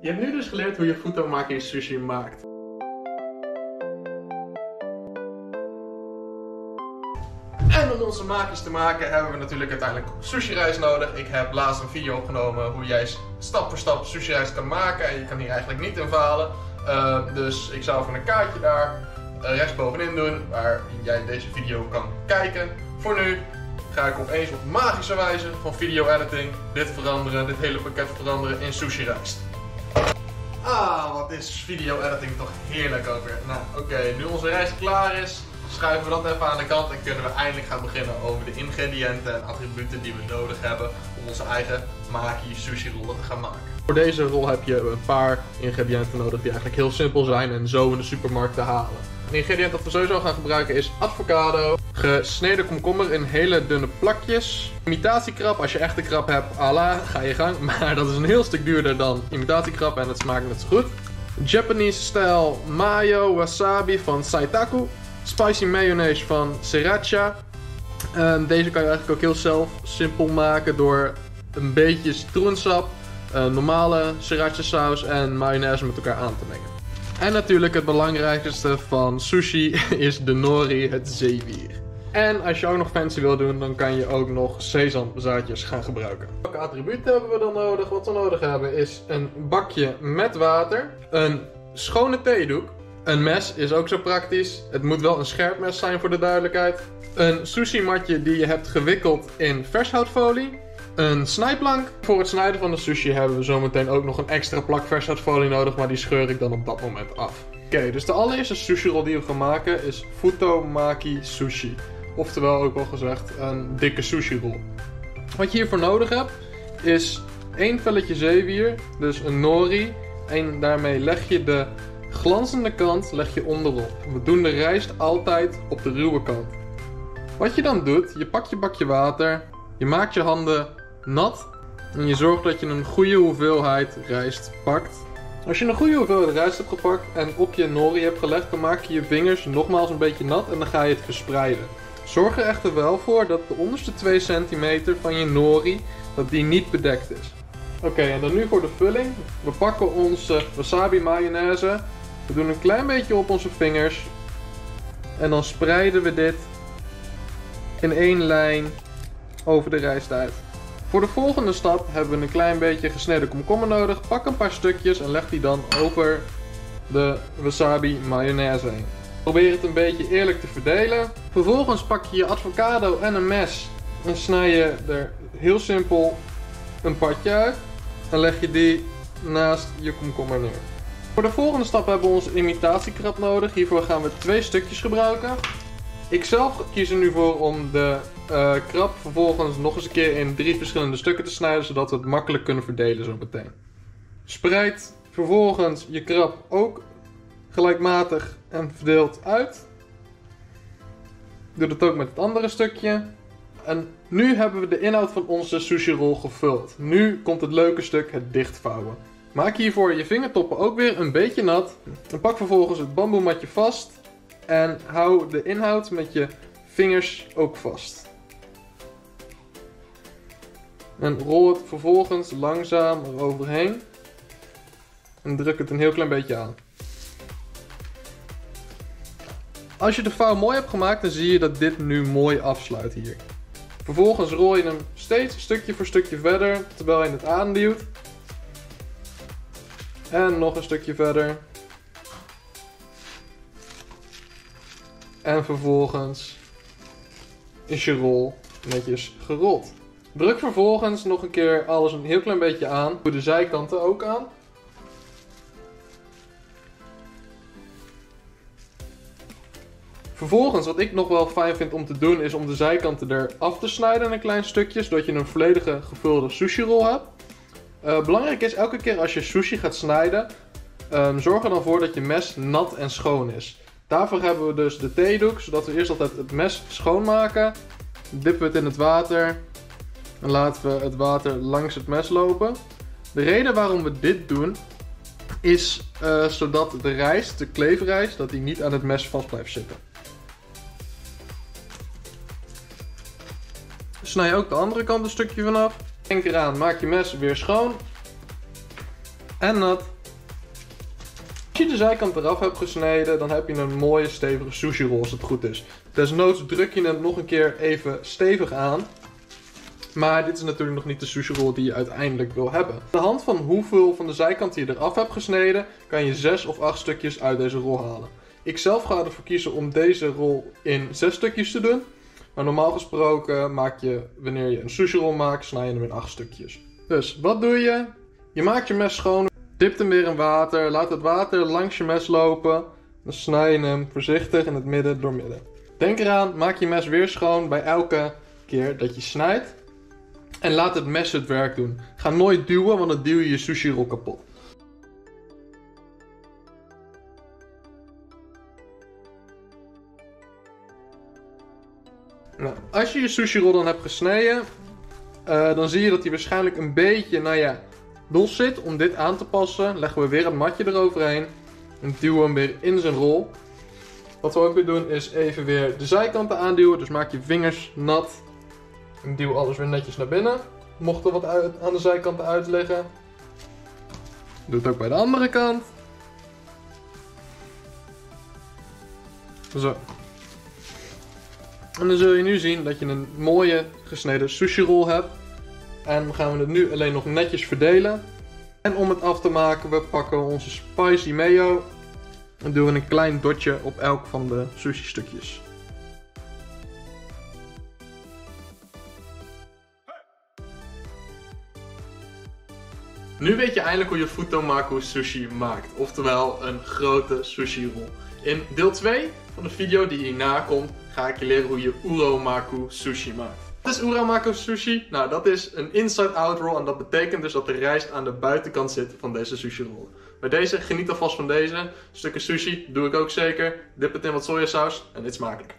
Je hebt nu dus geleerd hoe je futomaki sushi maakt. En om onze maakjes te maken hebben we natuurlijk uiteindelijk sushi rijst nodig. Ik heb laatst een video opgenomen hoe jij stap voor stap sushi rijst kan maken. En je kan hier eigenlijk niet in falen. Uh, dus ik zou even een kaartje daar uh, rechts bovenin doen waar jij deze video kan kijken. Voor nu ga ik opeens op magische wijze van video editing dit veranderen, dit hele pakket veranderen in sushi rijst. Ah, wat is video editing toch heerlijk ook weer. Nou, oké, nu onze rijst klaar is, schuiven we dat even aan de kant en kunnen we eindelijk gaan beginnen over de ingrediënten en attributen die we nodig hebben om onze eigen maki sushi rollen te gaan maken. Voor deze rol heb je een paar ingrediënten nodig die eigenlijk heel simpel zijn en zo in de supermarkt te halen. Een ingrediënt dat we sowieso gaan gebruiken is avocado, gesneden komkommer in hele dunne plakjes, imitatiekrab, als je echte krab hebt, ala, ga je gang, maar dat is een heel stuk duurder dan imitatiekrab en het smaakt net zo goed. Japanese stijl mayo wasabi van Saitaku, spicy mayonaise van Sriracha. En deze kan je eigenlijk ook heel zelf simpel maken door een beetje citroensap, normale sriracha saus en mayonaise met elkaar aan te mengen. En natuurlijk het belangrijkste van sushi is de nori, het zeewier. En als je ook nog fancy wil doen, dan kan je ook nog sesamzaadjes gaan gebruiken. Welke attributen hebben we dan nodig? Wat we nodig hebben is een bakje met water, een schone theedoek, een mes is ook zo praktisch. Het moet wel een scherp mes zijn voor de duidelijkheid. Een sushi matje die je hebt gewikkeld in vershoutfolie een snijplank. Voor het snijden van de sushi hebben we zometeen ook nog een extra plak vershoutfolie nodig, maar die scheur ik dan op dat moment af. Oké, dus de allereerste sushi roll die we gaan maken is Futomaki Sushi. Oftewel ook wel gezegd een dikke sushi roll. Wat je hiervoor nodig hebt is één velletje zeewier, dus een nori. En daarmee leg je de glanzende kant leg je onderop. We doen de rijst altijd op de ruwe kant. Wat je dan doet, je pakt je bakje water, je maakt je handen nat. En je zorgt dat je een goede hoeveelheid rijst pakt. Als je een goede hoeveelheid rijst hebt gepakt en op je nori hebt gelegd, dan maak je je vingers nogmaals een beetje nat en dan ga je het verspreiden. Zorg er echter wel voor dat de onderste 2 centimeter van je nori, dat die niet bedekt is. Oké, en dan nu voor de vulling. We pakken onze wasabi mayonaise. We doen een klein beetje op onze vingers. En dan spreiden we dit in één lijn over de rijst uit. Voor de volgende stap hebben we een klein beetje gesneden komkommer nodig. Pak een paar stukjes en leg die dan over de wasabi mayonaise heen. Probeer het een beetje eerlijk te verdelen. Vervolgens pak je je avocado en een mes en snij je er heel simpel een partje uit. En leg je die naast je komkommer neer. Voor de volgende stap hebben we onze imitatiekrab nodig. Hiervoor gaan we twee stukjes gebruiken. Ik zelf kies er nu voor om de uh, krab vervolgens nog eens een keer in drie verschillende stukken te snijden, zodat we het makkelijk kunnen verdelen zo meteen. Spreid vervolgens je krab ook gelijkmatig en verdeeld uit. Doe dat ook met het andere stukje. En nu hebben we de inhoud van onze sushi roll gevuld. Nu komt het leuke stuk, het dichtvouwen. Maak hiervoor je vingertoppen ook weer een beetje nat. En pak vervolgens het bamboematje vast. En hou de inhoud met je vingers ook vast. En rol het vervolgens langzaam eroverheen. En druk het een heel klein beetje aan. Als je de vouw mooi hebt gemaakt, dan zie je dat dit nu mooi afsluit hier. Vervolgens rol je hem steeds stukje voor stukje verder, terwijl je het aanduwt. En nog een stukje verder. En vervolgens is je rol netjes gerold. Druk vervolgens nog een keer alles een heel klein beetje aan. Doe de zijkanten ook aan. Vervolgens, wat ik nog wel fijn vind om te doen, is om de zijkanten eraf te snijden in een klein stukje, zodat je een volledige gevulde sushi rol hebt. Uh, belangrijk is, elke keer als je sushi gaat snijden, um, zorg er dan voor dat je mes nat en schoon is. Daarvoor hebben we dus de theedoek, zodat we eerst altijd het mes schoonmaken. Dippen we het in het water, dan laten we het water langs het mes lopen. De reden waarom we dit doen is uh, zodat de rijst, de kleefrijst, dat die niet aan het mes vast blijft zitten. Snij ook de andere kant een stukje vanaf. Denk eraan, maak je mes weer schoon. en nat. Als je de zijkant eraf hebt gesneden, dan heb je een mooie stevige sushi roll als het goed is. Desnoods druk je hem nog een keer even stevig aan. Maar dit is natuurlijk nog niet de sushi roll die je uiteindelijk wil hebben. Aan de hand van hoeveel van de zijkanten je eraf hebt gesneden, kan je 6 of 8 stukjes uit deze rol halen. Ik zelf ga ervoor kiezen om deze rol in 6 stukjes te doen. Maar normaal gesproken maak je, wanneer je een sushi roll maakt, snij je hem in 8 stukjes. Dus wat doe je? Je maakt je mes schoon, dipt hem weer in water, laat het water langs je mes lopen. Dan snij je hem voorzichtig in het midden door midden. Denk eraan, maak je mes weer schoon bij elke keer dat je snijdt. En laat het mes het werk doen. Ga nooit duwen, want dan duw je je sushi roll kapot. Nou, als je je sushi roll dan hebt gesneden, uh, dan zie je dat hij waarschijnlijk een beetje, nou ja, los zit. Om dit aan te passen, leggen we weer een matje eroverheen. En duwen hem weer in zijn rol. Wat we ook weer doen is even weer de zijkanten aanduwen. Dus maak je vingers nat. En duw alles weer netjes naar binnen. Mocht er wat uit, aan de zijkanten uitleggen. Doe het ook bij de andere kant. Zo. En dan zul je nu zien dat je een mooie gesneden sushi roll hebt. En gaan we het nu alleen nog netjes verdelen. En om het af te maken, we pakken onze spicy mayo. En doen we een klein dotje op elk van de sushi stukjes. Nu weet je eindelijk hoe je Futomaku sushi maakt. Oftewel een grote sushi roll. In deel 2 van de video die hierna komt, ga ik je leren hoe je Uromaku sushi maakt. Wat is Uromaku sushi? Nou, dat is een inside-out roll en dat betekent dus dat de rijst aan de buitenkant zit van deze sushi roll. Bij deze, geniet alvast van deze. Stukken sushi, doe ik ook zeker. Dip het in wat sojasaus en dit smakelijk.